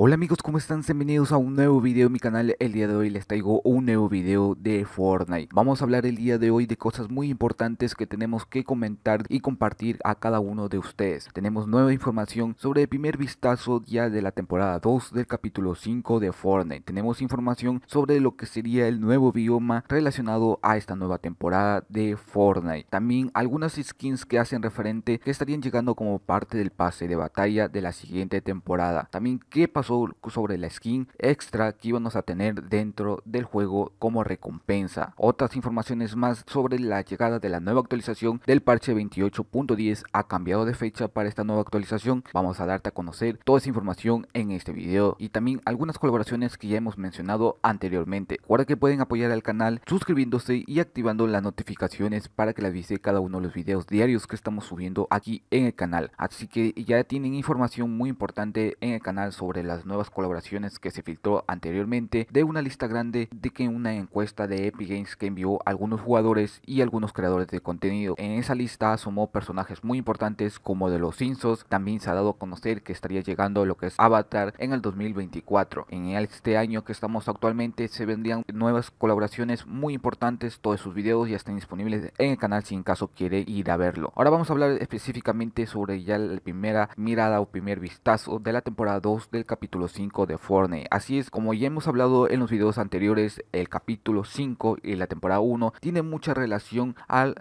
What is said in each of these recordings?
Hola amigos, ¿cómo están? Bienvenidos a un nuevo video en mi canal. El día de hoy les traigo un nuevo video de Fortnite. Vamos a hablar el día de hoy de cosas muy importantes que tenemos que comentar y compartir a cada uno de ustedes. Tenemos nueva información sobre el primer vistazo ya de la temporada 2 del capítulo 5 de Fortnite. Tenemos información sobre lo que sería el nuevo bioma relacionado a esta nueva temporada de Fortnite. También algunas skins que hacen referente que estarían llegando como parte del pase de batalla de la siguiente temporada. También qué pasó sobre la skin extra que íbamos a tener dentro del juego como recompensa. Otras informaciones más sobre la llegada de la nueva actualización del parche 28.10 ha cambiado de fecha para esta nueva actualización. Vamos a darte a conocer toda esa información en este video y también algunas colaboraciones que ya hemos mencionado anteriormente. Recuerda que pueden apoyar al canal suscribiéndose y activando las notificaciones para que les avise cada uno de los videos diarios que estamos subiendo aquí en el canal. Así que ya tienen información muy importante en el canal sobre las nuevas colaboraciones que se filtró anteriormente de una lista grande de que una encuesta de Epic Games que envió algunos jugadores y algunos creadores de contenido. En esa lista asomó personajes muy importantes como de los Simpsons, también se ha dado a conocer que estaría llegando lo que es Avatar en el 2024. En este año que estamos actualmente se vendrían nuevas colaboraciones muy importantes, todos sus videos ya están disponibles en el canal si en caso quiere ir a verlo. Ahora vamos a hablar específicamente sobre ya la primera mirada o primer vistazo de la temporada 2 del capítulo capítulo 5 de Fortnite. Así es, como ya hemos hablado en los videos anteriores, el capítulo 5 y la temporada 1 tiene mucha relación al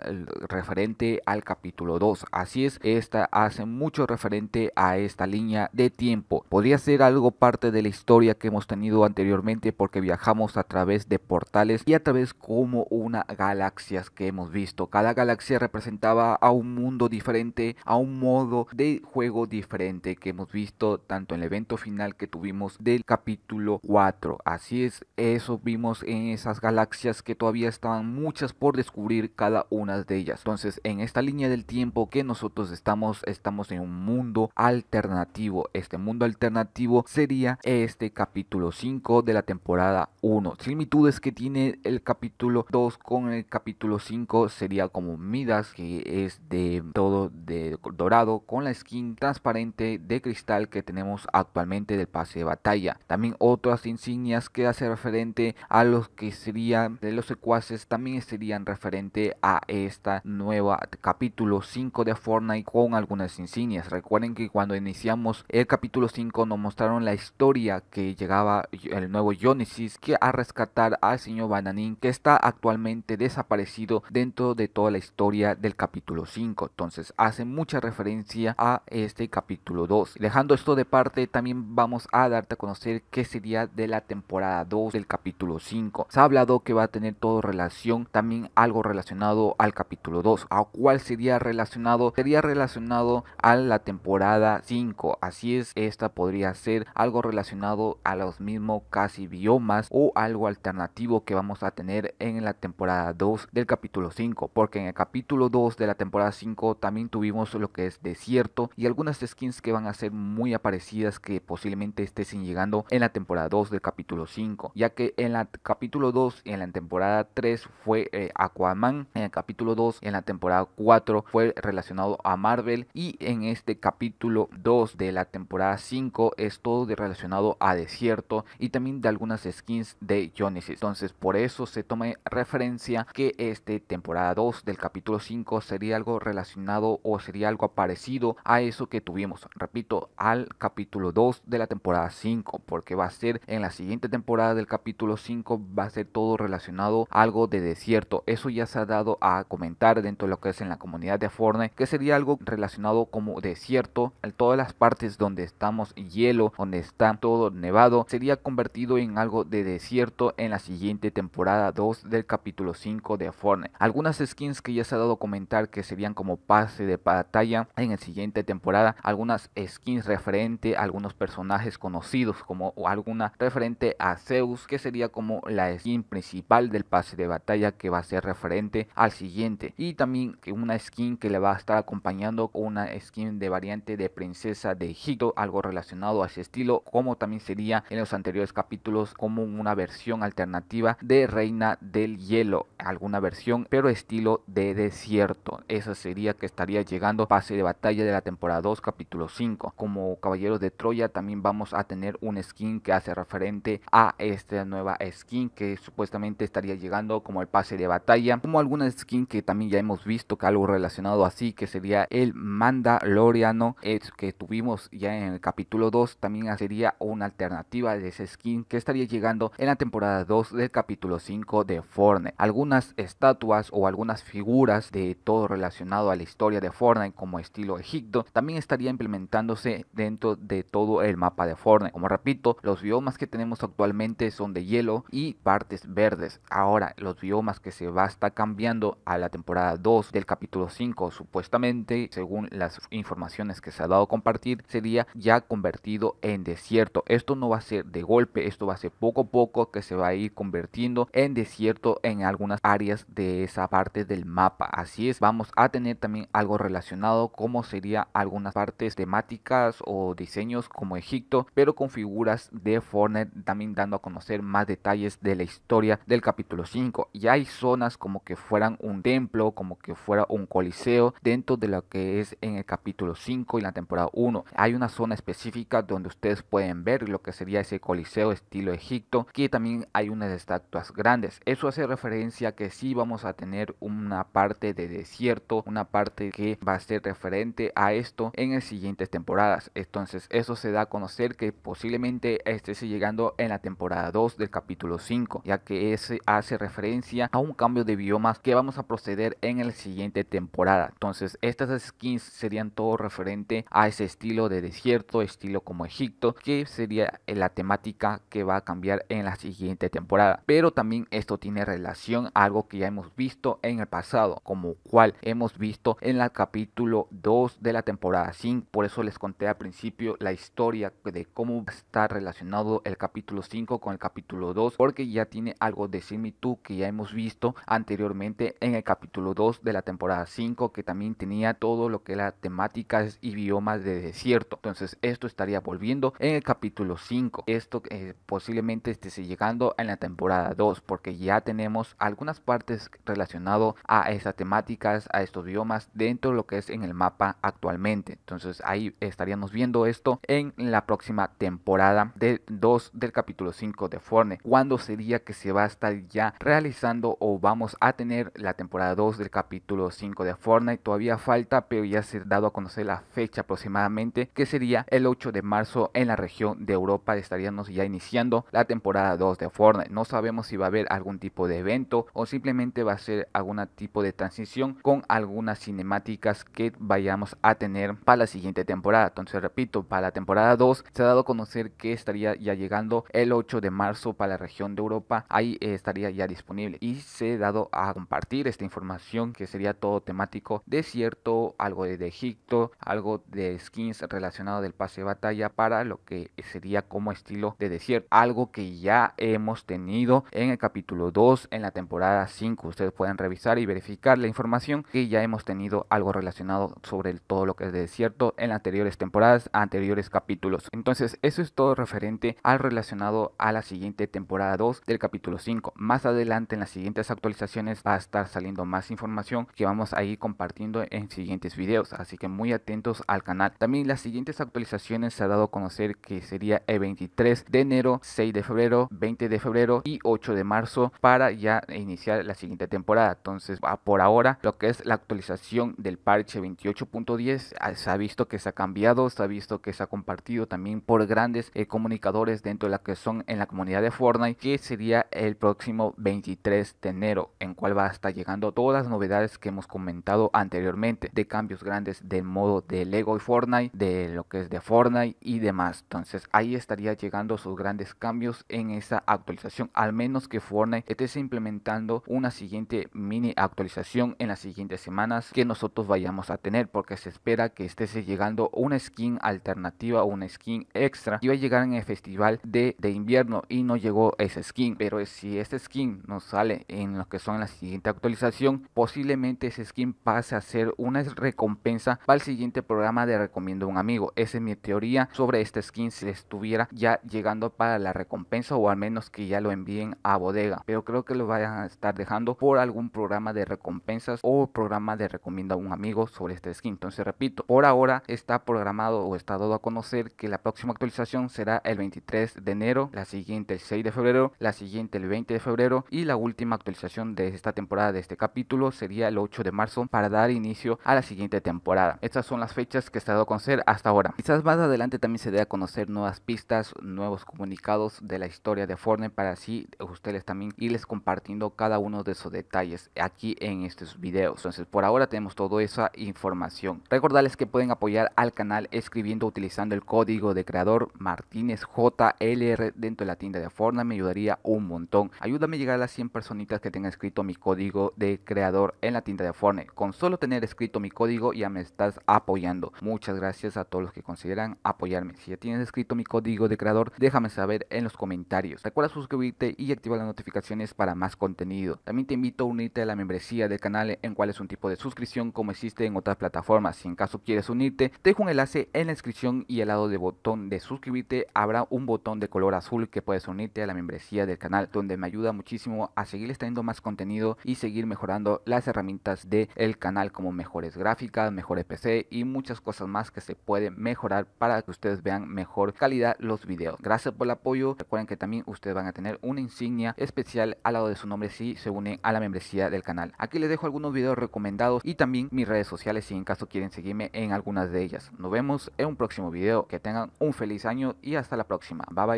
referente al capítulo 2. Así es, esta hace mucho referente a esta línea de tiempo. Podría ser algo parte de la historia que hemos tenido anteriormente porque viajamos a través de portales y a través como una galaxias que hemos visto. Cada galaxia representaba a un mundo diferente, a un modo de juego diferente que hemos visto tanto en el evento final que tuvimos del capítulo 4. Así es, eso vimos en esas galaxias que todavía estaban muchas por descubrir cada una de ellas. Entonces, en esta línea del tiempo que nosotros estamos, estamos en un mundo alternativo. Este mundo alternativo sería este capítulo 5 de la temporada 1. Similitudes que tiene el capítulo 2 con el capítulo 5 sería como Midas, que es de todo de dorado, con la skin transparente de cristal que tenemos actualmente del pase de batalla. También otras insignias que hace referente a los que serían de los secuaces también serían referente a esta nueva capítulo 5 de Fortnite con algunas insignias. Recuerden que cuando iniciamos el capítulo 5 nos mostraron la historia que llegaba el nuevo Genesis que a rescatar al señor Bananin que está actualmente desaparecido dentro de toda la historia del capítulo 5. Entonces hace mucha referencia a este capítulo 2. Dejando esto de parte también vamos a darte a conocer qué sería de la temporada 2 del capítulo 5. Se ha hablado que va a tener todo relación, también algo relacionado al capítulo 2. ¿A cuál sería relacionado? Sería relacionado a la temporada 5. Así es, esta podría ser algo relacionado a los mismos casi biomas o algo alternativo que vamos a tener en la temporada 2 del capítulo 5. Porque en el capítulo 2 de la temporada 5 también tuvimos lo que es desierto y algunas skins que van a ser muy aparecidas que posiblemente estés llegando en la temporada 2 del capítulo 5, ya que en la capítulo 2 y en la temporada 3 fue eh, Aquaman, en el capítulo 2 y en la temporada 4 fue relacionado a Marvel y en este capítulo 2 de la temporada 5 es todo de relacionado a desierto y también de algunas skins de Genesis. Entonces por eso se toma referencia que este temporada 2 del capítulo 5 sería algo relacionado o sería algo parecido a eso que tuvimos, repito, al capítulo 2 de la temporada temporada 5, porque va a ser en la siguiente temporada del capítulo 5, va a ser todo relacionado a algo de desierto. Eso ya se ha dado a comentar dentro de lo que es en la comunidad de Fortnite, que sería algo relacionado como desierto, en todas las partes donde estamos hielo, donde está todo nevado, sería convertido en algo de desierto en la siguiente temporada 2 del capítulo 5 de Fortnite. Algunas skins que ya se ha dado a comentar que serían como pase de batalla en la siguiente temporada, algunas skins referente a algunos personajes conocidos como alguna referente a Zeus que sería como la skin principal del pase de batalla que va a ser referente al siguiente. Y también una skin que le va a estar acompañando una skin de variante de princesa de Egipto algo relacionado a ese estilo como también sería en los anteriores capítulos como una versión alternativa de reina del hielo alguna versión pero estilo de desierto. Esa sería que estaría llegando pase de batalla de la temporada 2 capítulo 5 como caballeros de Troya también va vamos a tener un skin que hace referente a esta nueva skin que supuestamente estaría llegando como el pase de batalla, como alguna skin que también ya hemos visto que algo relacionado así, que sería el Mandaloriano, es que tuvimos ya en el capítulo 2, también sería una alternativa de ese skin que estaría llegando en la temporada 2 del capítulo 5 de Fortnite. Algunas estatuas o algunas figuras de todo relacionado a la historia de Fortnite como estilo Egipto también estaría implementándose dentro de todo el mapa de Fortnite. Como repito, los biomas que tenemos actualmente son de hielo y partes verdes. Ahora, los biomas que se va a estar cambiando a la temporada 2 del capítulo 5, supuestamente, según las informaciones que se ha dado a compartir, sería ya convertido en desierto. Esto no va a ser de golpe, esto va a ser poco a poco que se va a ir convirtiendo en desierto en algunas áreas de esa parte del mapa. Así es, vamos a tener también algo relacionado como sería algunas partes temáticas o diseños como Egipto, pero con figuras de Fortnite también dando a conocer más detalles de la historia del capítulo 5. Y hay zonas como que fueran un templo, como que fuera un coliseo dentro de lo que es en el capítulo 5 y la temporada 1. Hay una zona específica donde ustedes pueden ver lo que sería ese coliseo estilo Egipto, que también hay unas estatuas grandes. Eso hace referencia que sí vamos a tener una parte de desierto, una parte que va a ser referente a esto en las siguientes temporadas. Entonces eso se da a conocer que posiblemente esté llegando en la temporada 2 del capítulo 5, ya que ese hace referencia a un cambio de biomas que vamos a proceder en la siguiente temporada. Entonces estas skins serían todo referente a ese estilo de desierto, estilo como Egipto, que sería la temática que va a cambiar en la siguiente temporada. Pero también esto tiene relación a algo que ya hemos visto en el pasado, como cual hemos visto en el capítulo 2 de la temporada 5. Por eso les conté al principio la historia de cómo está relacionado el capítulo 5 con el capítulo 2, porque ya tiene algo de similitud que ya hemos visto anteriormente en el capítulo 2 de la temporada 5, que también tenía todo lo que era temáticas y biomas de desierto. Entonces esto estaría volviendo en el capítulo 5. Esto eh, posiblemente esté llegando en la temporada 2, porque ya tenemos algunas partes relacionado a esas temáticas, a estos biomas dentro de lo que es en el mapa actualmente. Entonces ahí estaríamos viendo esto en la próxima temporada de 2 del capítulo 5 de Forne. cuando sería que se va a estar ya realizando o vamos a tener la temporada 2 del capítulo 5 de Fortnite? Todavía falta, pero ya se ha dado a conocer la fecha aproximadamente, que sería el 8 de marzo en la región de Europa. Estaríamos ya iniciando la temporada 2 de Fortnite. No sabemos si va a haber algún tipo de evento o simplemente va a ser algún tipo de transición con algunas cinemáticas que vayamos a tener para la siguiente temporada. Entonces, repito, para la temporada 2 se ha dado a conocer que estaría ya llegando el 8 de marzo para la región de Europa. Ahí estaría ya disponible y se ha dado a compartir esta información que sería todo temático desierto, algo de, Egipto, algo de skins relacionado del pase de batalla para lo que sería como estilo de desierto. Algo que ya hemos tenido en el capítulo 2 en la temporada 5. Ustedes pueden revisar y verificar la información que ya hemos tenido algo relacionado sobre todo lo que es de desierto en anteriores temporadas, anteriores capítulos. Entonces eso es todo referente al relacionado a la siguiente temporada 2 del capítulo 5. Más adelante en las siguientes actualizaciones va a estar saliendo más información que vamos a ir compartiendo en siguientes videos. Así que muy atentos al canal. También las siguientes actualizaciones se ha dado a conocer que sería el 23 de enero, 6 de febrero, 20 de febrero y 8 de marzo para ya iniciar la siguiente temporada. Entonces por ahora lo que es la actualización del parche 28.10 ah, se ha visto que se ha cambiado, se ha visto que se ha compartido también por grandes eh, comunicadores dentro de la que son en la comunidad de Fortnite que sería el próximo 23 de enero en cual va a estar llegando todas las novedades que hemos comentado anteriormente de cambios grandes del modo de Lego y Fortnite de lo que es de Fortnite y demás. Entonces ahí estaría llegando sus grandes cambios en esa actualización al menos que Fortnite esté implementando una siguiente mini actualización en las siguientes semanas que nosotros vayamos a tener porque se espera que esté llegando una skin alternativa o una skin extra. Iba a llegar en el festival de, de invierno y no llegó ese skin pero si este skin nos sale en lo que son la siguiente actualización posiblemente ese skin pase a ser una recompensa para el siguiente programa de recomiendo un amigo. Esa es mi teoría sobre este skin si estuviera ya llegando para la recompensa o al menos que ya lo envíen a bodega. Pero creo que lo vayan a estar dejando por algún programa de recompensas o programa de recomiendo a un amigo sobre este skin. Entonces repito por ahora está programado o está dado a conocer que la próxima actualización será el 23 de enero, la siguiente el 6 de febrero, la siguiente el 20 de febrero y la última actualización de esta temporada de este capítulo sería el 8 de marzo para dar inicio a la siguiente temporada. Estas son las fechas que he estado a conocer hasta ahora. Quizás más adelante también se dé a conocer nuevas pistas, nuevos comunicados de la historia de Fortnite para así ustedes también irles compartiendo cada uno de esos detalles aquí en estos videos. Entonces por ahora tenemos toda esa información. Recordarles que pueden apoyar al canal escribiendo utilizando el código de creador Martínez JLR dentro de la tienda de Fortnite. Me ayudaría un montón. Ayúdame a llegar a las 100 personitas que tengan escrito mi código de creador en la tienda de Fortnite. Con solo tener escrito mi código ya me estás apoyando. Muchas gracias a todos los que consideran apoyarme. Si ya tienes escrito mi código de creador, déjame saber en los comentarios. Recuerda suscribirte y activar las notificaciones para más contenido. También te invito a unirte a la membresía del canal en cual es un tipo de suscripción como existe en otras plataformas. Si en caso quieres unirte, dejo un enlace en la descripción y al lado del botón de suscribirte habrá un botón de color azul que puedes unirte a la membresía del canal donde me ayuda muchísimo a seguir trayendo más contenido y seguir mejorando las herramientas del canal como mejores gráficas, mejores PC y muchas cosas más que se pueden mejorar para que ustedes vean mejor calidad los videos. Gracias por el apoyo. Recuerden que también ustedes van a tener una insignia especial al lado de su nombre si se unen a la membresía del canal. Aquí les dejo algunos videos recomendados y también mis redes sociales si en caso quieren seguirme en algunas de ellas. Nos vemos en un próximo video. Que un feliz año y hasta la próxima. Bye bye.